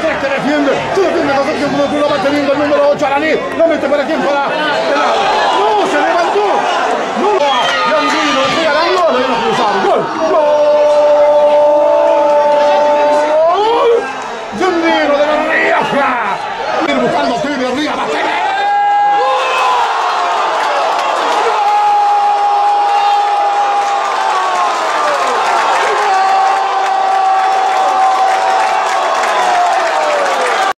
tres que defiende. Tú defiendes dos como tú lo va teniendo el número 8 Araní. Lo mete para quién para.